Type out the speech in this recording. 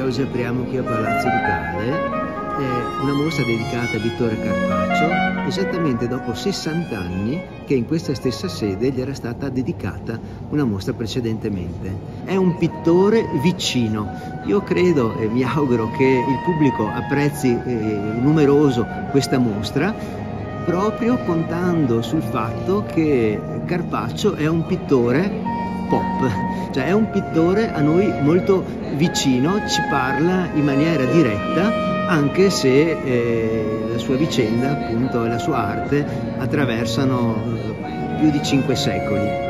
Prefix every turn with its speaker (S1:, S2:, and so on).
S1: oggi apriamo qui a Palazzo Ducale una mostra dedicata a Vittore Carpaccio, esattamente dopo 60 anni che in questa stessa sede gli era stata dedicata una mostra precedentemente. È un pittore vicino. Io credo e mi auguro che il pubblico apprezzi eh, numeroso questa mostra proprio contando sul fatto che Carpaccio è un pittore pop, cioè è un pittore a noi molto vicino, ci parla in maniera diretta, anche se eh, la sua vicenda appunto e la sua arte attraversano più di cinque secoli.